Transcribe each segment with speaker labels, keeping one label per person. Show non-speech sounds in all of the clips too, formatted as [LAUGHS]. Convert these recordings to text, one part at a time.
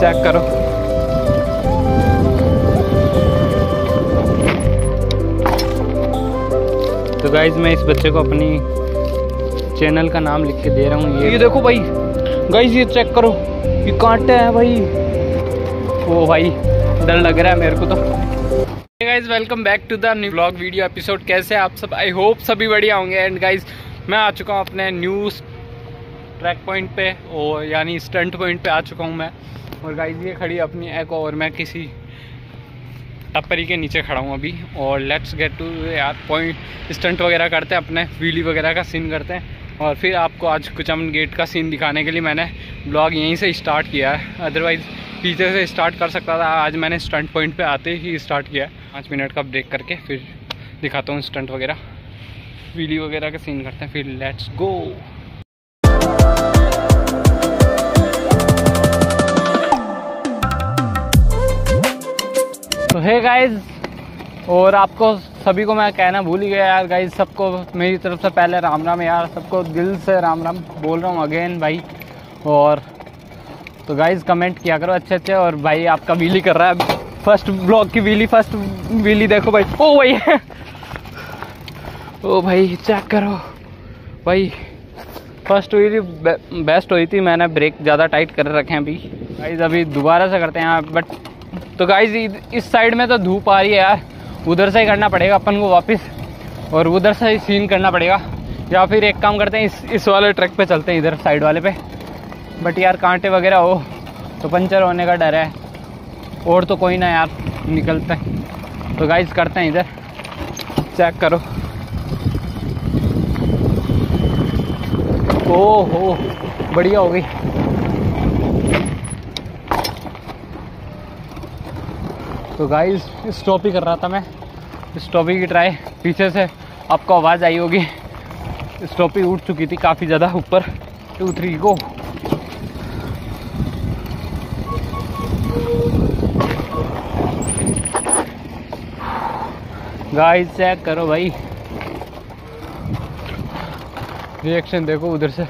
Speaker 1: Check करो। तो guys मैं इस बच्चे को अपनी चैनल का नाम लिख के दे रहा हूँ। ये, ये देखो भाई। गाइज़ ये चेक करो। ये कांटे हैं भाई। ओ भाई डर लग रहा है मेरे को तो। Guys welcome back to the new blog video episode कैसे आप सब? आई होप सभी बढ़िया होंगे। एंड गाइज़ मैं आ चुका हूँ अपने न्यूज़ ट्रैक पॉइंट पे और यानी स्टंट पॉइंट पे आ चुका हूँ मैं। और गाइज़ ये खड़ी अपनी एक और, मैं किसी टप्परी के नीचे खड़ा हूँ अभी और लेट्स गेट टू यार पॉइंट स्टंट वगैरह करते हैं, अपने व्हीली वगैरह का सीन करते हैं। और फिर आपको आज कुचमन गेट का सीन दिखाने के लिए मैंने ब्लॉग यहीं से स्टार्ट किया है। अदरवाइज़ पीछे से स्टार्ट कर सकता था, आज मैंने स्टंट पॉइंट पे आते ही स्टार्ट किया है। पाँच मिनट का ब्रेक करके फिर दिखाता हूँ स्टंट वगैरह। वीडियो वगैरह का सीन करते हैं, फिर लेट्स गो है गाइज़ और आपको सभी को मैं कहना भूल ही गया यार गाइज़ सबको मेरी तरफ़ से पहले राम राम यार, सबको दिल से राम राम बोल रहा हूँ अगेन भाई। और तो गाइज़ कमेंट किया करो अच्छे अच्छे, और भाई आपका व्हीली कर रहा है फ़र्स्ट ब्लॉग की व्हीली फ़र्स्ट व्हीली देखो भाई। ओ भाई। [LAUGHS] ओ भाई चेक करो। भाई फ़र्स्ट हुई थी बेस्ट हुई थी, मैंने ब्रेक ज़्यादा टाइट कर रखे हैं अभी। गाइज़ अभी दोबारा से करते हैं बट तो गाइज़ इस साइड में तो धूप आ रही है यार। उधर से ही करना पड़ेगा अपन को वापस, और उधर से ही सीन करना पड़ेगा। या फिर एक काम करते हैं, इस इस वाले ट्रैक पे चलते हैं, इधर साइड वाले पे। बट यार, कांटे वगैरह हो तो पंचर होने का डर है। और तो कोई ना यार, निकलते हैं। तो गाइज़ करते हैं इधर। चेक करो। ओ हो बढ़िया हो गई। तो गाइस स्टॉप ही कर रहा था मैं। स्टॉप ही की ट्राई पीछे से आपको आवाज़ आई होगी। स्टॉप ही उठ चुकी थी काफ़ी ज़्यादा ऊपर। टू थ्री को गाइस चेक करो भाई। रिएक्शन देखो उधर से।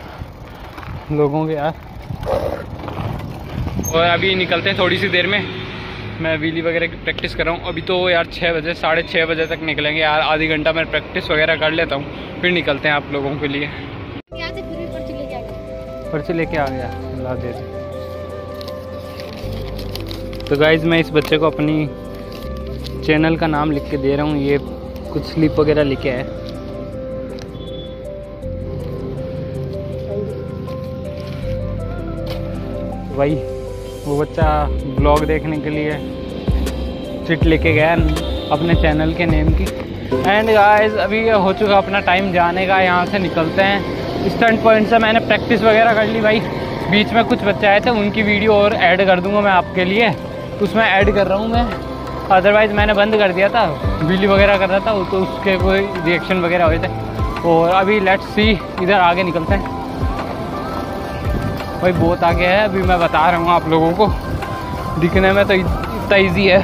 Speaker 1: लोगों के यार। और अभी निकलते हैं थोड़ी सी देर में। मैं व्हीली वगैरह की प्रैक्टिस कर रहा हूँ। अभी तो यार छः बजे साढ़े छः बजे तक निकलेंगे यार। आधी घंटा मैं प्रैक्टिस वगैरह कर लेता हूँ। फिर निकलते हैं आप लोगों के लिए। पर्ची लेके आ गया। ला दे दे। तो गाइज़ मैं इस बच्चे को अपनी चैनल का नाम लिख के दे रहा हूँ। ये कुछ स्लिप वगैरह लिखे है। भाई वो बच्चा ब्लॉग देखने के लिए चिट लेके गया अपने चैनल के नेम की। एंड गाइस अभी हो चुका अपना टाइम जाने का, यहाँ से निकलते हैं। स्टंट पॉइंट से मैंने प्रैक्टिस वगैरह कर ली भाई। बीच में कुछ बच्चे आए थे, उनकी वीडियो और ऐड कर दूँगा मैं आपके लिए। उसमें ऐड कर रहा हूँ मैं। अदरवाइज़ मैंने बंद कर दिया था। बिजली वगैरह कर रहा था तो उसके कोई रिएक्शन वगैरह हुए थे। और अभी लेट्स सी इधर आगे निकलते हैं। भाई बहुत आगे है अभी मैं बता रहा हूँ आप लोगों को। दिखने में तो इतना ईजी है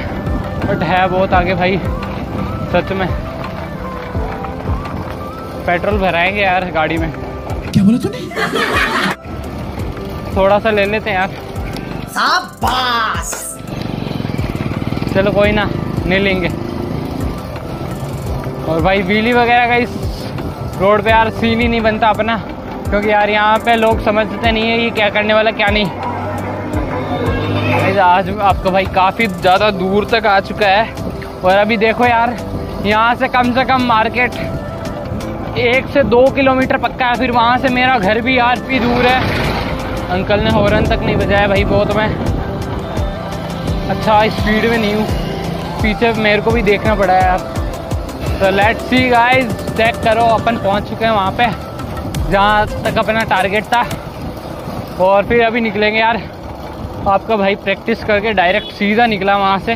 Speaker 1: बट है बहुत आगे भाई सच में। पेट्रोल भराएँगे यार गाड़ी में।
Speaker 2: क्या बोला तूने?
Speaker 1: थोड़ा सा ले लेते हैं यार।
Speaker 2: शाबाश!
Speaker 1: चलो कोई ना नहीं लेंगे। और भाई बिजली वगैरह का इस रोड पे यार सीन ही नहीं बनता अपना। क्योंकि यार यहाँ पे लोग समझते नहीं है ये क्या करने वाला, क्या नहीं। आज आपको भाई काफ़ी ज़्यादा दूर तक आ चुका है। और अभी देखो यार, यहाँ से कम से कम मार्केट एक से दो किलोमीटर पक्का है, फिर वहाँ से मेरा घर भी यार भी दूर है। अंकल ने हॉर्न तक नहीं बजाया भाई बहुत मैं। अच्छा स्पीड में नहीं हूँ। पीछे मेरे को भी देखना पड़ा है यार। तो लेट्स सी गाइस चेक करो, अपन पहुँच चुके हैं वहाँ पे। जहाँ तक अपना टारगेट था। और फिर अभी निकलेंगे यार। आपका भाई प्रैक्टिस करके डायरेक्ट सीधा निकला वहाँ से।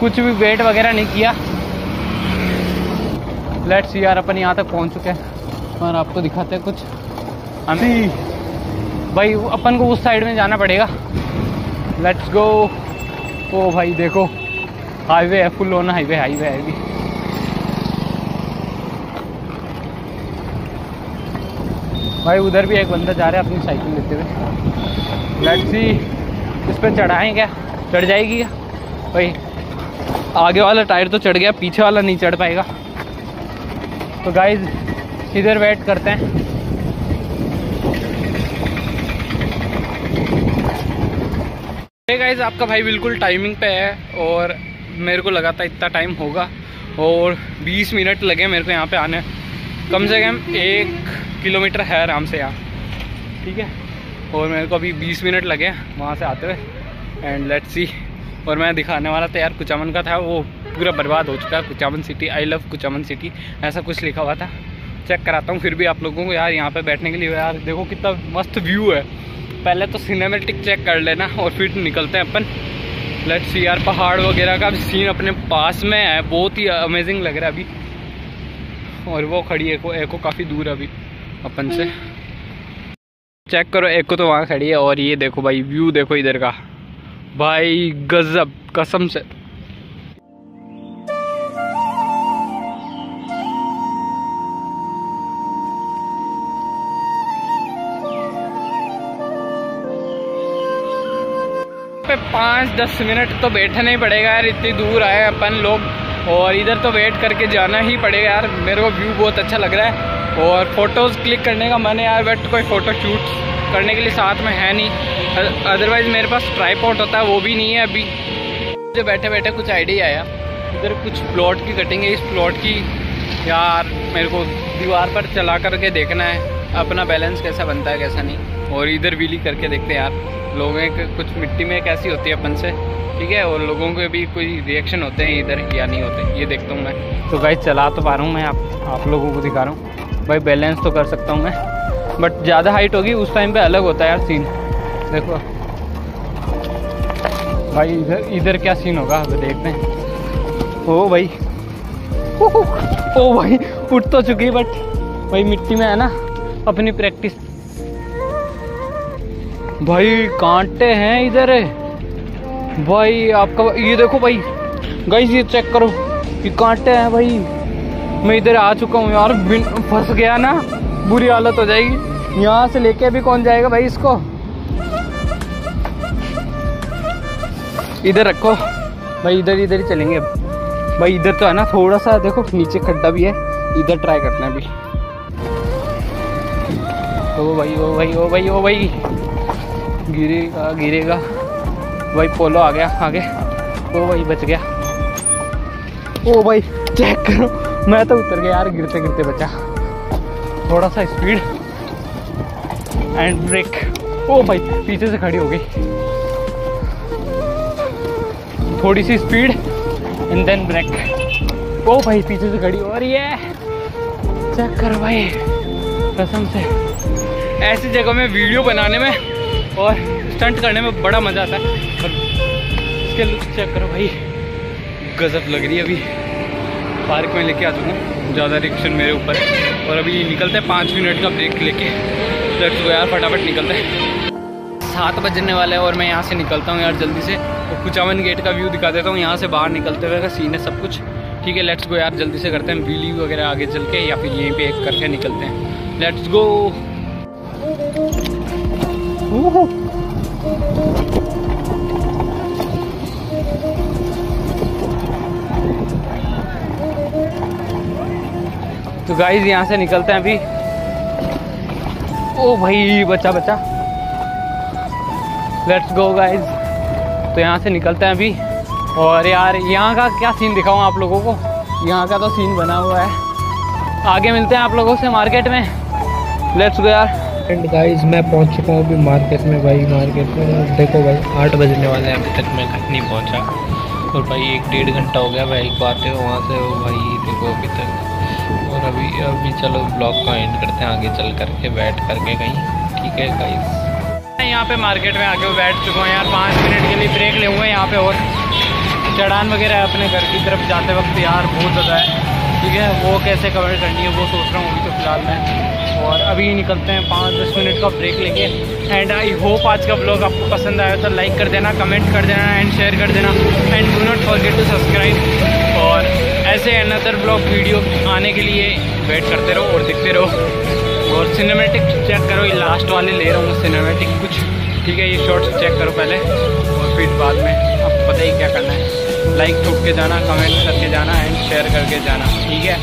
Speaker 1: कुछ भी वेट वगैरह नहीं किया। लेट्स सी यार अपन यहाँ तक पहुँच चुके हैं। और आपको दिखाते हैं कुछ। हमें भाई अपन को उस साइड में जाना पड़ेगा। लेट्स गो ओ भाई देखो। हाईवे है फुल ऑन हाईवे हाईवे है भाई, उधर भी एक बंदा जा रहा है अपनी साइकिल लेते हुए। लेट्स इस पर चढ़ाएँ क्या? चढ़ जाएगी क्या? भाई, आगे वाला टायर तो चढ़ गया, पीछे वाला नहीं चढ़ पाएगा। तो गाइज़ इधर वेट करते हैं। गाइज़ आपका भाई बिल्कुल टाइमिंग पे है और मेरे को लगा था इतना टाइम होगा और 20 मिनट लगे मेरे को यहाँ पे आने। कम से कम एक किलोमीटर है आराम से यहाँ। ठीक है? और मेरे को अभी 20 मिनट लगे वहाँ से आते हुए। एंड लेट्स सी और मैं दिखाने वाला था यार, कुचामन का था वो पूरा बर्बाद हो चुका है। Kuchaman city I love Kuchaman city ऐसा कुछ लिखा हुआ था। चेक कराता हूँ फिर भी आप लोगों को यार यहाँ पे बैठने के लिए। यार देखो कितना मस्त व्यू है। पहले तो सिनेमेटिक चेक कर लेना और फिर निकलते हैं अपन। लेट्स सी यार, पहाड़ वगैरह का सीन अपने पास में है। बहुत ही अमेजिंग लग रहा है अभी। और वो खड़ी है एको एको काफ़ी दूर है अभी अपन से। चेक करो एको तो वहाँ खड़ी है और ये देखो भाई व्यू देखो इधर का। भाई गजब कसम से। पे पाँच दस मिनट तो बैठना ही पड़ेगा यार इतनी दूर आए अपन लोग। और इधर तो वेट करके जाना ही पड़ेगा यार। मेरे को व्यू बहुत अच्छा लग रहा है। और फ़ोटोज़ क्लिक करने का मन है यार बट कोई फ़ोटो शूट करने के लिए साथ में है नहीं। अदरवाइज़ मेरे पास ट्राईपोर्ट होता है वो भी नहीं है अभी। मुझे बैठे बैठे कुछ आइडिया आया। इधर कुछ प्लॉट की कटिंग है। इस प्लॉट की यार मेरे को दीवार पर चला करके देखना है। अपना बैलेंस कैसा बनता है, कैसा नहीं। और इधर व्हीली करके देखते हैं यार। लोगों के कुछ मिट्टी में कैसी होती है अपन से, ठीक है? और लोगों के भी कोई रिएक्शन होते हैं इधर या नहीं होते, ये देखता हूँ मैं। तो गाइस चला तो पा रहा हूँ मैं आप आप लोगों को दिखा रहा हूँ। भाई बैलेंस तो कर सकता हूँ मैं। बट ज़्यादा हाइट होगी, उस टाइम पे अलग होता है यार सीन देखो। भाई, इधर इधर क्या सीन होगा? अगर देखते हैं। ओ भाई। ओ भाई, उठ तो चुकी बट भाई, मिट्टी में है ना, अपनी प्रैक्टिस भाई, कांटे हैं इधर। भाई, आपका ये देखो भाई गाइस ये चेक करो ये कांटे हैं भाई। मैं इधर आ चुका हूँ यार फंस गया ना, बुरी हालत हो जाएगी। यहाँ से लेके भी कौन जाएगा भाई इसको? इधर रखो। भाई, इधर इधर ही चलेंगे अब। भाई, इधर तो है ना थोड़ा सा देखो, नीचे खड्डा भी है। इधर ट्राई करना अभी। ओ भाई ओ भाई ओ भाई ओ भाई। गिरेगा गिरेगा। भाई पोलो आ गया आगे। ओ भाई, बच गया। ओ भाई चेक करो। मैं तो उतर गया यार, गिरते गिरते बचा। थोड़ा सा स्पीड एंड ब्रेक ओ भाई, पीछे से खड़ी हो गई। थोड़ी सी स्पीड एंड देन ब्रेक ओ भाई, पीछे से खड़ी और ये चेक करो भाई, कसम से। ऐसी जगह में वीडियो बनाने में और स्टंट करने में बड़ा मज़ा आता है। और इसके लुक चेक करो भाई। गजब लग रही है अभी। पार्क में लेके आ चुका हूँ। ज़्यादा रिक्शन मेरे ऊपर और अभी निकलते हैं पाँच मिनट का ब्रेक लेके। लेट्स गो यार, फटाफट निकलते हैं। सात बजने वाले हैं और मैं यहाँ से निकलता हूँ यार जल्दी से। और कुचावन गेट का व्यू दिखा देता हूँ। यहाँ से बाहर निकलते हुए सीन है सब कुछ। ठीक है लेट्स गो यार, जल्दी से करते हैं। व्हीली वगैरह आगे चल के या फिर यहीं पे एक करके निकलते हैं। लेट्स गो तो गाइज़ यहाँ से निकलते हैं अभी। ओ भाई, बच्चा बच्चा। लेट्स गो गाइज़ तो यहाँ से निकलते हैं अभी। और यार, यहाँ का क्या सीन दिखाऊँ आप लोगों को? यहाँ का तो सीन बना हुआ है। आगे मिलते हैं आप लोगों से मार्केट में। लेट्स गो यार।
Speaker 3: एंड गाइस मैं पहुँच चुका हूँ अभी मार्केट में भाई मार्केट में। देखो भाई, आठ बजने वाले हैं अभी तक मैं घर नहीं पहुँचा। और भाई, एक डेढ़ घंटा हो गया भाई हो वहाँ से। भाई, देखो अभी तक। और अभी अभी चलो ब्लॉग का एंड करते हैं, आगे चल करके, बैठ करके कहीं। ठीक है गाइस
Speaker 1: मैं यहाँ पे मार्केट में आके बैठ चुका हूँ यार, पाँच मिनट के लिए ब्रेक ले हुए यहाँ पे। और चढ़ान वगैरह अपने घर की तरफ़ जाते वक्त यार, बहुत ज़्यादा है। ठीक है? वो कैसे कवर करनी है, वो सोच रहा हूँ अभी तो फ़िलहाल मैं। और अभी निकलते हैं पाँच दस मिनट का ब्रेक लेके। एंड आई होप आज का ब्लॉग आपको पसंद आया तो लाइक कर देना कमेंट कर देना एंड शेयर कर देना। And do not forget to subscribe और ऐसे अनदर ब्लॉग वीडियो आने के लिए वेट करते रहो और देखते रहो। और सिनेमेटिक चेक करो, ये लास्ट वाले ले रहा हूँ सिनेमेटिक कुछ। ठीक है, ये शॉर्ट्स चेक करो पहले। और फिर बाद में आपको पता ही क्या करना है। लाइक ठोक के जाना कमेंट करके जाना एंड शेयर करके जाना। ठीक है?